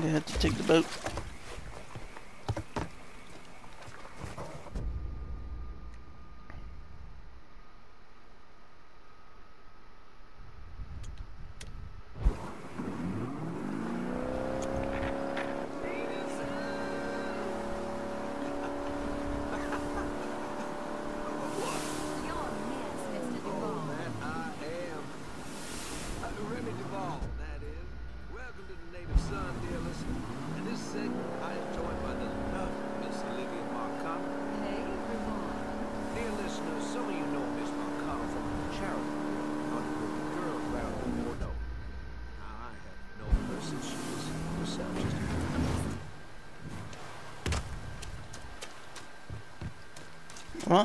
think I have to take the boat.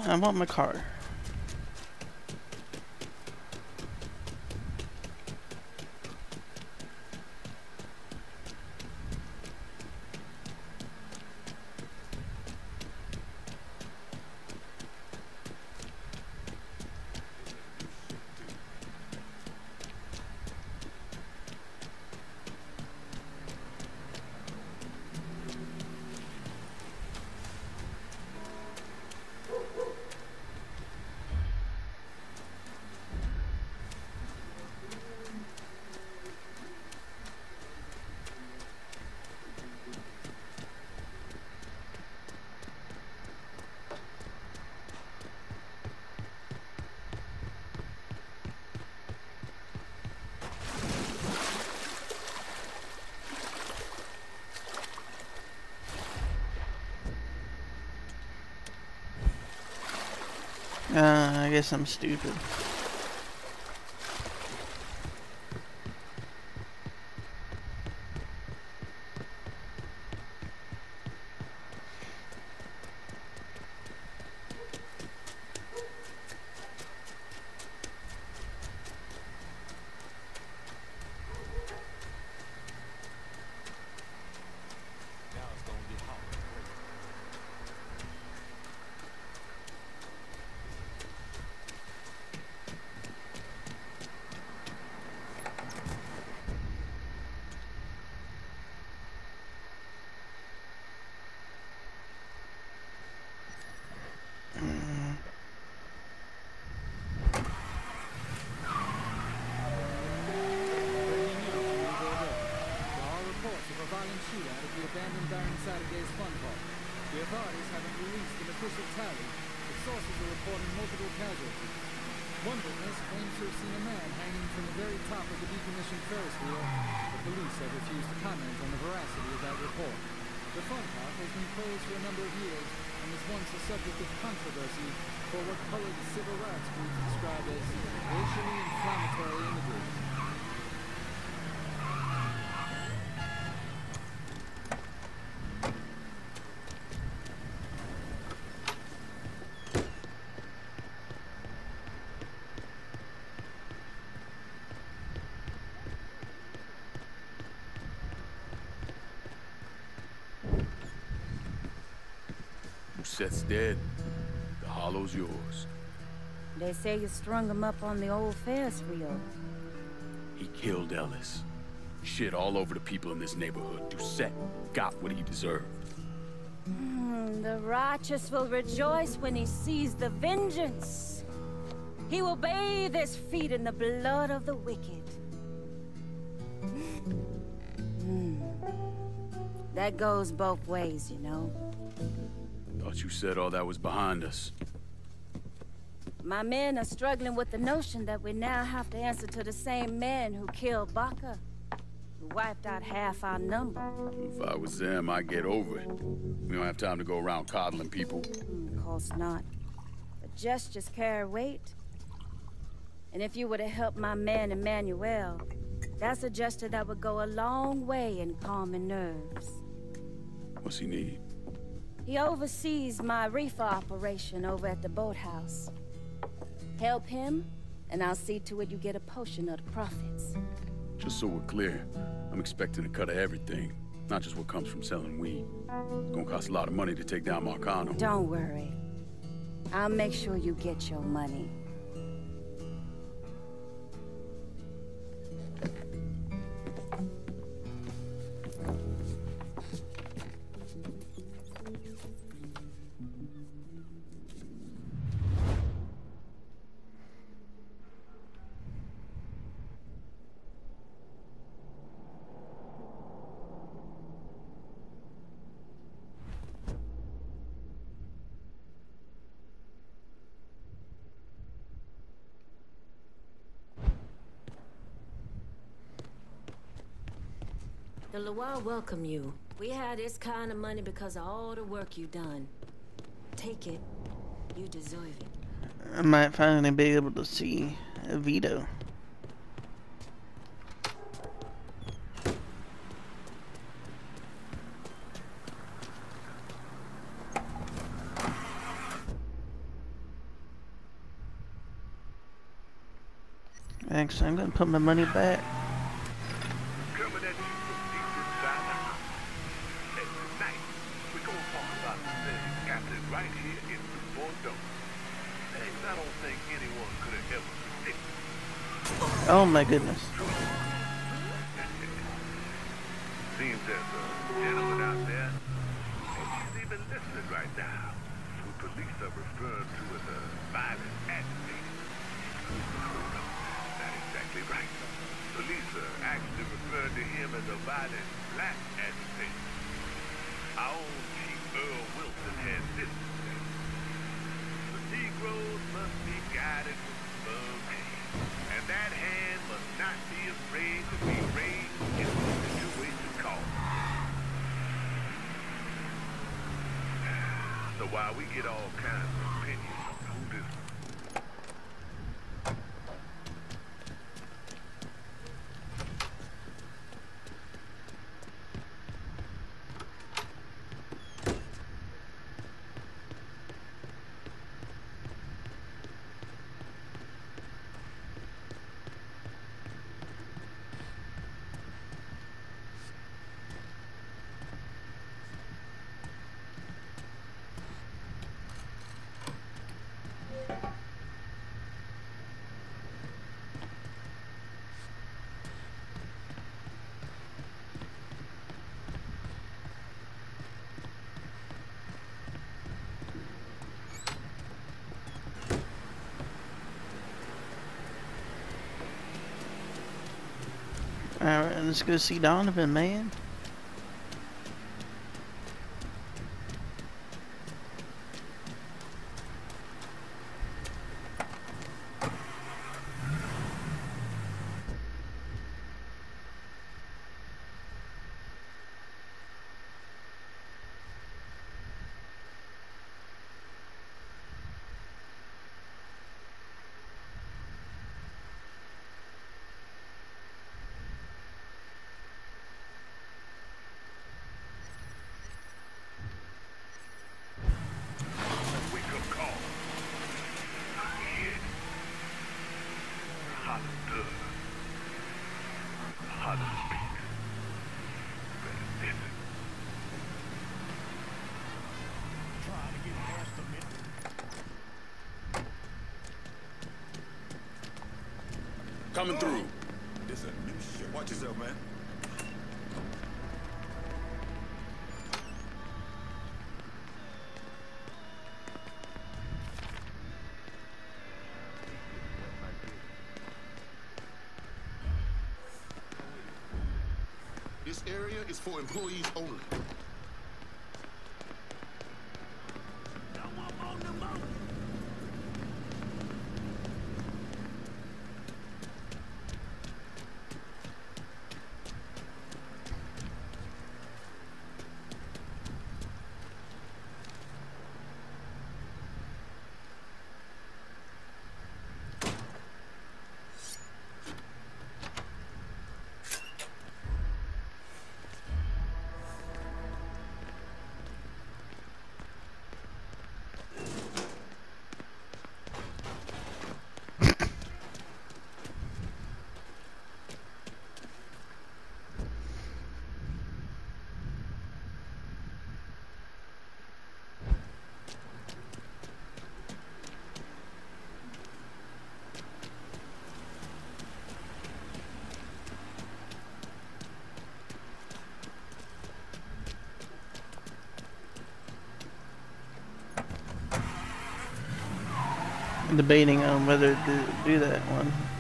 I want my car. Uh, I guess I'm stupid. Wonderness claims to have seen a man hanging from the very top of the decommissioned Ferris wheel. The police have refused to comment on the veracity of that report. The phone park has been closed for a number of years and was once a subject of controversy for what colored civil rights groups described as racially inflammatory imagery. Seth's dead. The hollow's yours. They say you strung him up on the old Ferris wheel. He killed Ellis. Shit all over the people in this neighborhood. Doucette got what he deserved. Mm, the righteous will rejoice when he sees the vengeance. He will bathe his feet in the blood of the wicked. Mm. That goes both ways, you know. Thought you said all that was behind us. My men are struggling with the notion that we now have to answer to the same men who killed Baka, who wiped out half our number. If I was them, I'd get over it. We don't have time to go around coddling people. Mm, of course not. But gestures carry weight. And if you were to help my man Emmanuel, that's a gesture that would go a long way in calming nerves. What's he need? He oversees my reefer operation over at the boathouse. Help him, and I'll see to it you get a portion of the profits. Just so we're clear, I'm expecting a cut of everything, not just what comes from selling weed. It's gonna cost a lot of money to take down Marcano. Don't worry. I'll make sure you get your money. Loire welcome you. We had this kind of money because of all the work you done. Take it. You deserve it. I might finally be able to see a Vito. Actually, I'm gonna put my money back. My goodness. Seems there's a gentleman out there, and she's even listening right now, who police are referring to as a violent agitator. Not exactly right. Police are actually referring to him as a violent black agitator. Our own Chief Earl Wilson has this to say. The Negroes must be guided with a firm hand, and that hand must not be afraid to be raised in the situation called. So while we get all kinds of opinions on who this Alright, let's go see Donovan, man. wake-up call. Yeah. Hot blood. Hot speaks. Better listen. Coming through. This a new shit. Watch yourself, man. This area is for employees only. Debating on whether to do that one.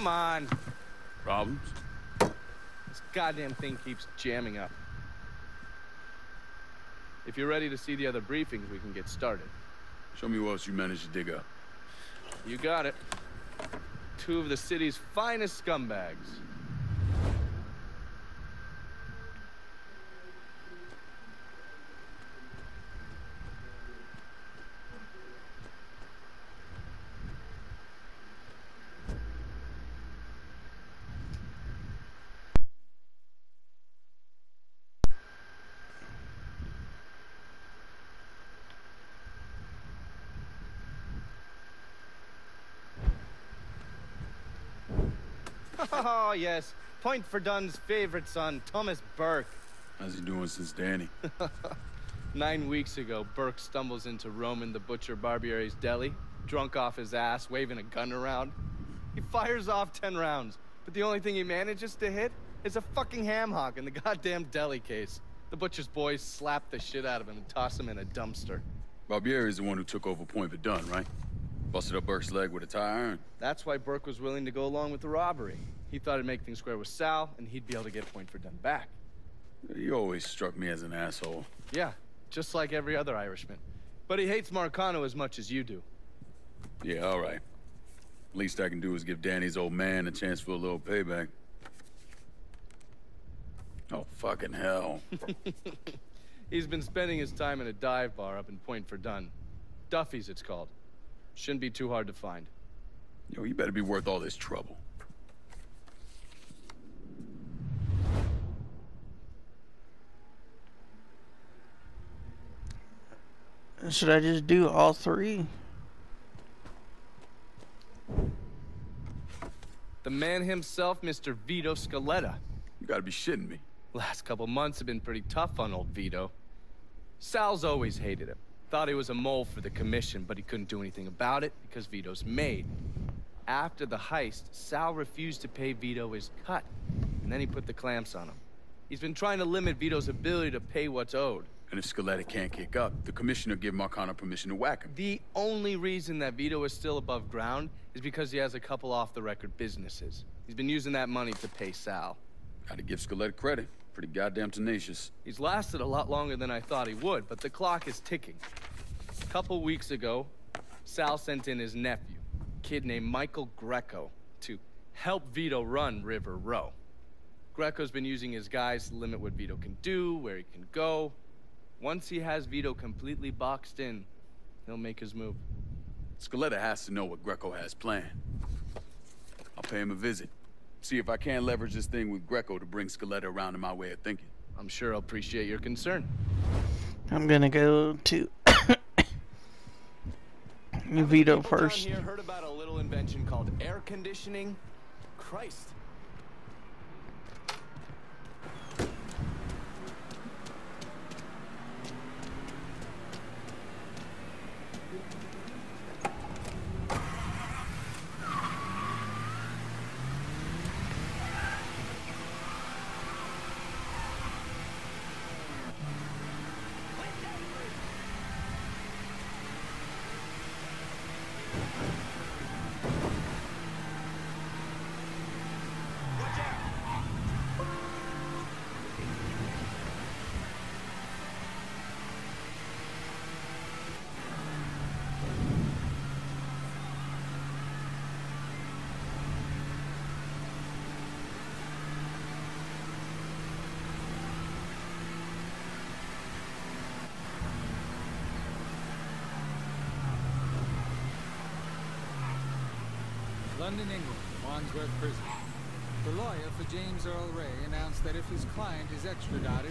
Come on. Problems? This goddamn thing keeps jamming up. If you're ready to see the other briefings, we can get started. Show me what else you managed to dig up. You got it. Two of the city's finest scumbags. Oh, yes. Point for Dunn's favorite son, Thomas Burke. How's he doing since Danny? Nine weeks ago, Burke stumbles into Roman the Butcher Barbieri's deli, drunk off his ass, waving a gun around. He fires off ten rounds, but the only thing he manages to hit is a fucking ham hock in the goddamn deli case. The butcher's boys slap the shit out of him and toss him in a dumpster. Barbieri is the one who took over Pointe Verdun, right? Busted up Burke's leg with a tire iron. That's why Burke was willing to go along with the robbery. He thought it'd make things square with Sal, and he'd be able to get Pointe Verdun back. You always struck me as an asshole. Yeah, just like every other Irishman. But he hates Marcano as much as you do. Yeah, all right. Least I can do is give Danny's old man a chance for a little payback. Oh, fucking hell. He's been spending his time in a dive bar up in Pointe Verdun. Duffy's, it's called. Shouldn't be too hard to find. Yo, you better be worth all this trouble. Should I just do all three? The man himself, Mr. Vito Scaletta. You gotta be shitting me. Last couple months have been pretty tough on old Vito. Sal's always hated him. Thought he was a mole for the commission, but he couldn't do anything about it because Vito's made. After the heist, Sal refused to pay Vito his cut, and then he put the clamps on him. He's been trying to limit Vito's ability to pay what's owed. And if Scaletta can't kick up, the commissioner give Marcano permission to whack him. The only reason that Vito is still above ground is because he has a couple off-the-record businesses. He's been using that money to pay Sal. Gotta give Scaletta credit. Pretty goddamn tenacious. He's lasted a lot longer than I thought he would, but the clock is ticking. A couple weeks ago, Sal sent in his nephew, a kid named Michael Greco, to help Vito run River Row. Greco's been using his guys to limit what Vito can do, where he can go. Once he has Vito completely boxed in, he'll make his move. Scaletta has to know what Greco has planned. I'll pay him a visit. See if I can't leverage this thing with Greco to bring Scaletta around to my way of thinking. I'm sure I'll appreciate your concern. I'm gonna go to Vito first. Here heard about a little invention called air conditioning? Christ. London, England, Wandsworth Prison. The lawyer for James Earl Ray announced that if his client is extradited,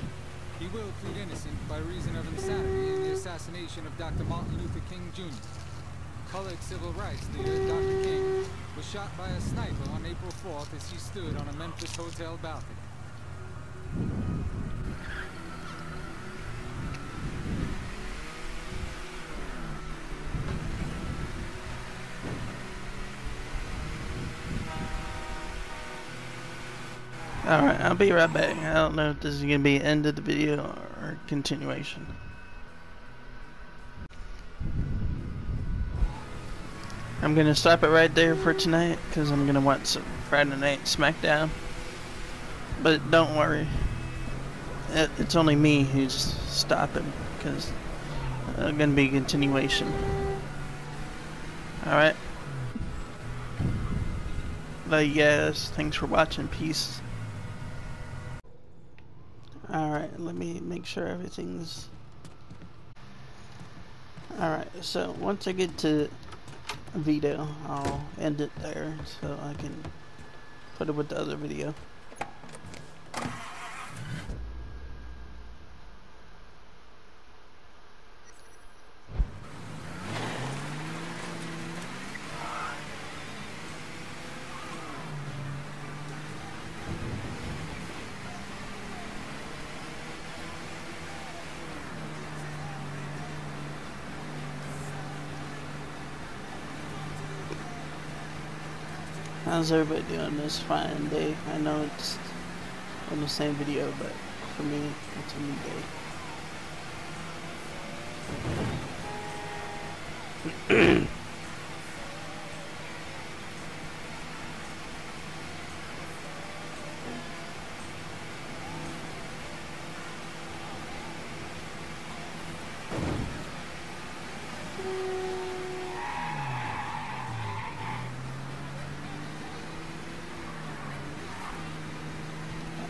he will plead innocent by reason of insanity in the assassination of Dr. Martin Luther King Jr. Colored civil rights leader Dr. King was shot by a sniper on April 4th as he stood on a Memphis hotel balcony. Alright, I'll be right back. I don't know if this is gonna be the end of the video or continuation.。I'm gonna stop it right there for tonight because I'm gonna watch some Friday Night SmackDown. But don't worry, it, it's only me who's stopping because it's uh, gonna be a continuation. All right. Love you guys. Thanks for watching. Peace. Alright, let me make sure everything's... Alright, so once I get to Vito, I'll end it there so I can put it with the other video. How's everybody doing this fine day? I know it's on the same video, but for me, it's a new day.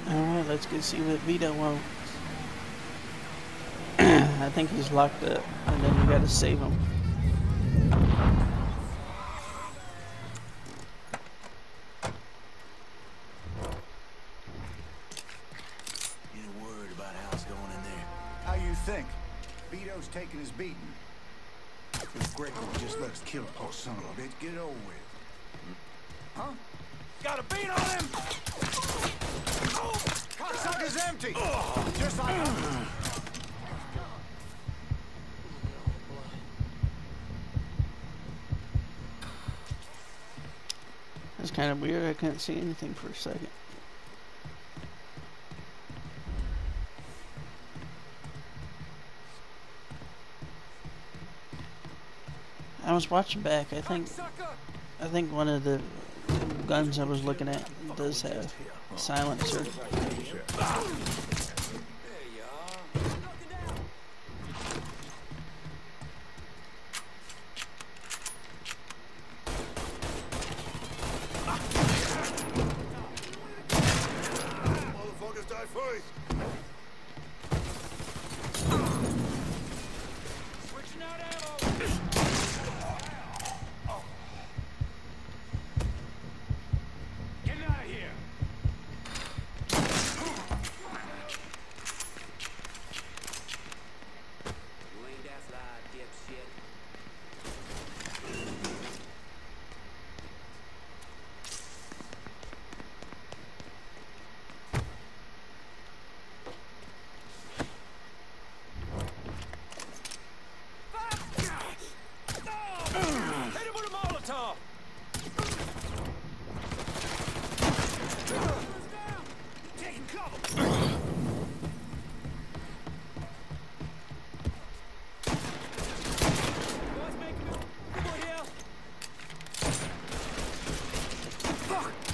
Alright, let's go see what Vito wants. I think he's locked up, and then you gotta save him. Ain't worried about how it's going in there. How you think? Vito's taking his beating. If Greco just let us kill poor son of a bitch, get it over with. Huh? Got a beat on him! Oh, cocksucker's empty! Just like That's kind of weird. I couldn't see anything for a second. I was watching back. I think I think one of the guns I was looking at does have a silencer. Motherfuckers die first.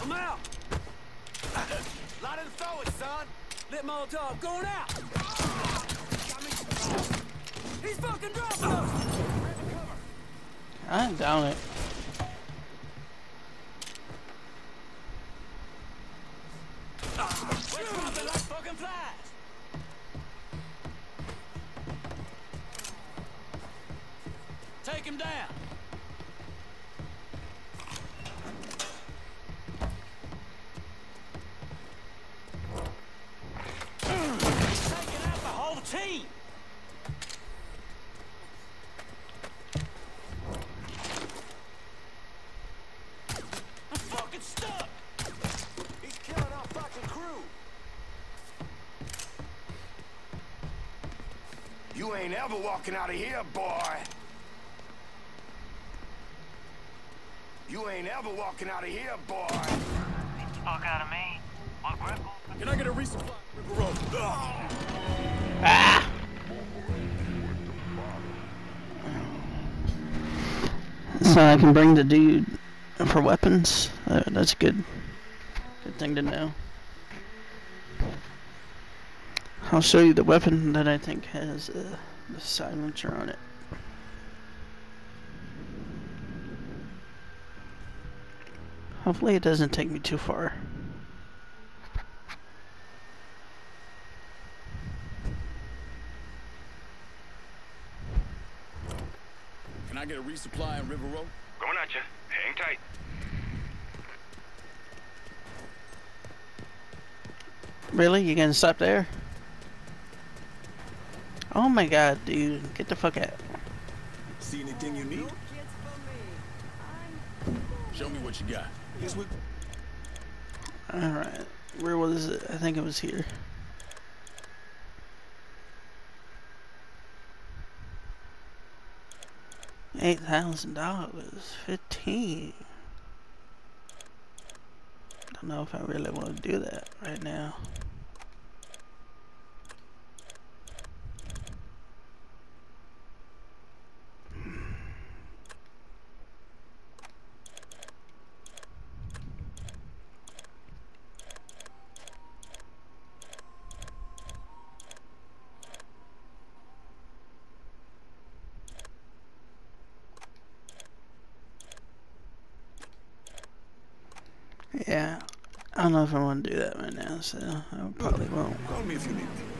I'm out! Light and throw it, son! Lit Molotov going out! He's fucking dropping us! I'm down it. Team! I'm fucking stuck! He's killing our fucking crew! You ain't ever walking out of here, boy. You ain't ever walking out of here, boy. Fuck out of me. What Greco? Can I get a resupply? River Row. So I can bring the dude for weapons. Uh, that's good. Good thing to know. I'll show you the weapon that I think has uh, the silencer on it. Hopefully it doesn't take me too far. Can I get a resupply on River Row? Going at you. Hang tight. Really? You gonna stop there? Oh my god, dude. Get the fuck out. See anything you need? Show me what you got. Alright. Where was it? I think it was here. Eight thousand dollars. Fifteen. Don't know if I really want to do that right now. Yeah, I don't know if I want to do that right now, so I probably won't. Call me if you need me.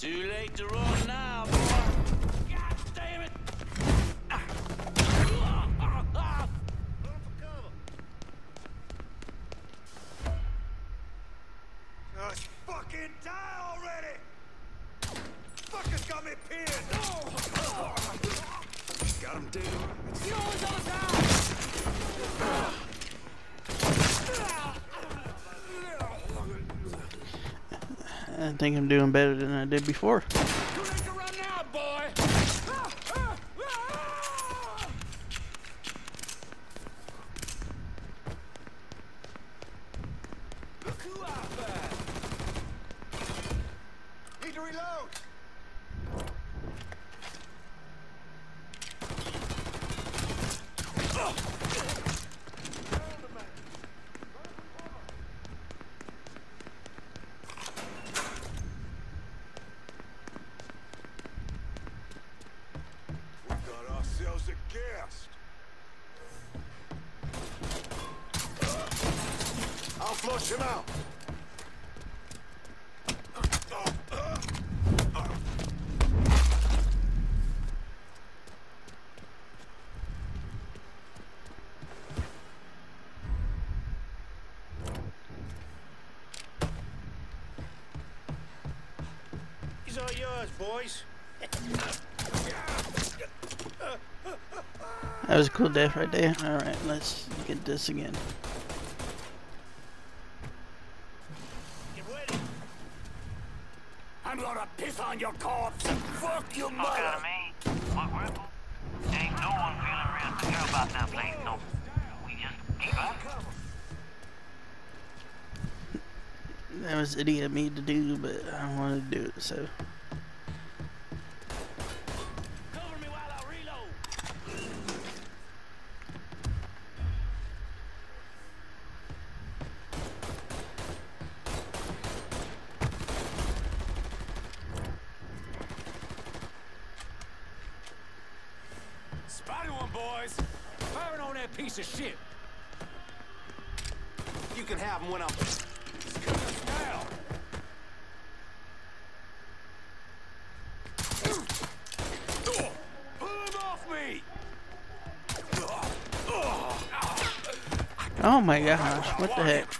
Too late to run now, think I'm doing better than I did before. Too late to run now, boy! Look who I found! Need to reload! We got ourselves a guest. I'll him out. These are yours, boys. That was a cool death right there. Alright, let's get this again. Get ready. I'm gonna piss on your corpse. Fuck your Fuck mother. out of me. What, Ripple? Ain't no one feeling real secure about that place, no. We just keep on. That was idiot of me to do, but I wanted to do it, so. Cover me while I reload. Spotted one, boys. Firing on that piece of shit. You can have him when I'm... Now. Oh my gosh, what the heck?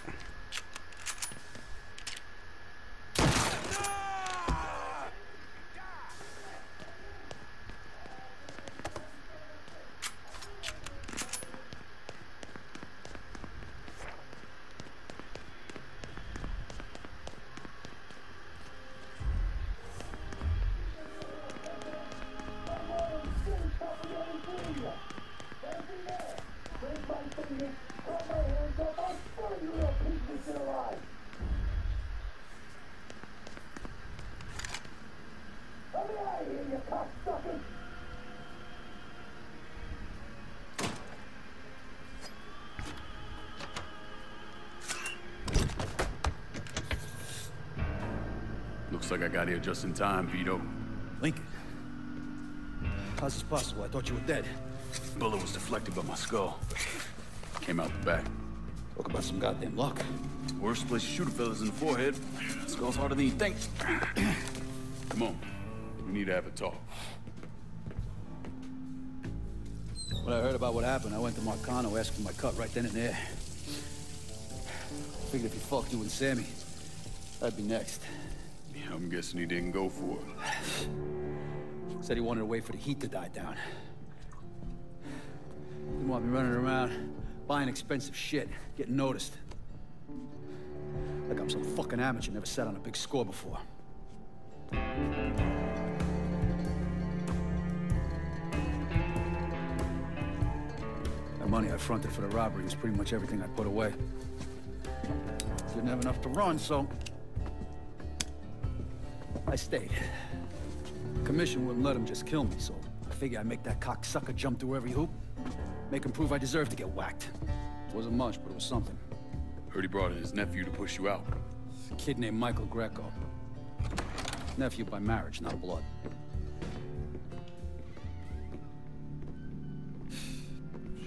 Got here just in time, Vito. Lincoln. How's this possible? I thought you were dead. Bullet was deflected by my skull. Came out the back. Talk about some goddamn luck. Worst place to shoot a fella's in the forehead. Skull's harder than you think. Come on. We need to have a talk. When I heard about what happened, I went to Marcano asking my cut right then and there. Figured if he fucked you and Sammy, I'd be next. I'm guessing he didn't go for it. Said he wanted to wait for the heat to die down. Didn't want me running around, buying expensive shit, getting noticed. Like I'm some fucking amateur, never sat on a big score before. The money I fronted for the robbery was pretty much everything I put away. Didn't have enough to run, so... I stayed. Commission wouldn't let him just kill me, so I figure I'd make that cocksucker jump through every hoop. Make him prove I deserve to get whacked. Wasn't much, but it was something. Heard he brought in his nephew to push you out. A kid named Michael Greco. Nephew by marriage, not blood.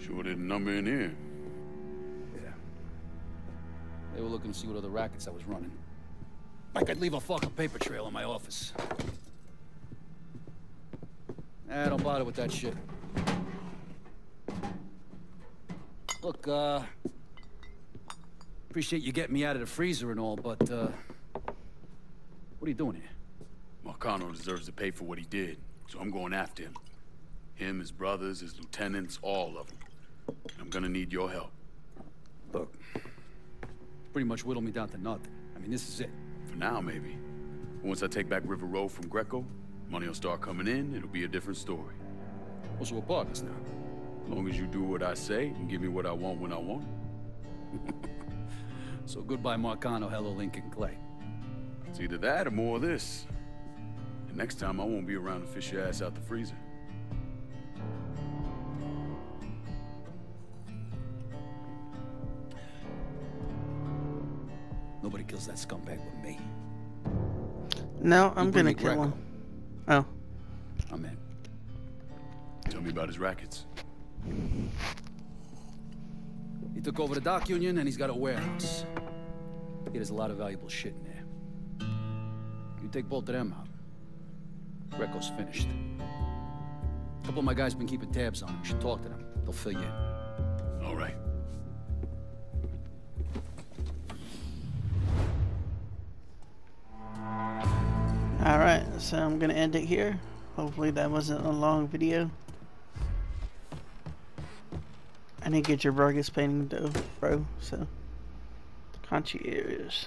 Sure didn't number in here. Yeah. They were looking to see what other rackets I was running. Like I'd leave a fucking paper trail in my office. Nah, don't bother with that shit. Look, uh... Appreciate you getting me out of the freezer and all, but, uh... What are you doing here? Marcano deserves to pay for what he did, so I'm going after him. Him, his brothers, his lieutenants, all of them. I'm gonna need your help. Look, pretty much whittled me down to nothing. I mean, this is it. For now, maybe. Once I take back River Row from Greco, money will start coming in, it'll be a different story. Also, we're partners now. As long as you do what I say and give me what I want when I want it. So goodbye, Marcano. Hello, Lincoln Clay. It's either that or more of this. And next time, I won't be around to fish your ass out the freezer. No, I'm gonna kill Greco. him. Oh. I'm in. Tell me about his rackets. He took over the dock union and he's got a warehouse. He has a lot of valuable shit in there. You take both of them out. Greco's finished. A couple of my guys been keeping tabs on him. You should talk to them. They'll fill you in. All right. So I'm gonna end it here. Hopefully that wasn't a long video. I didn't get your Vargas painting though, bro, so. Concierge.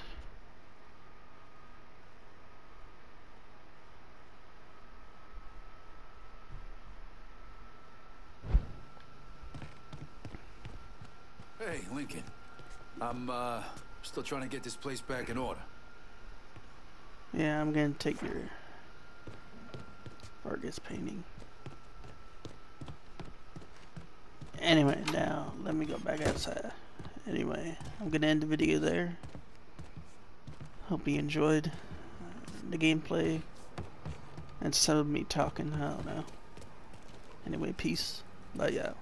Hey, Lincoln. I'm, uh, still trying to get this place back in order. Yeah, I'm gonna take your Vargas painting. Anyway, now let me go back outside. Anyway, I'm gonna end the video there. Hope you enjoyed uh, the gameplay and some of me talking. I don't know. Anyway, peace. Bye, y'all.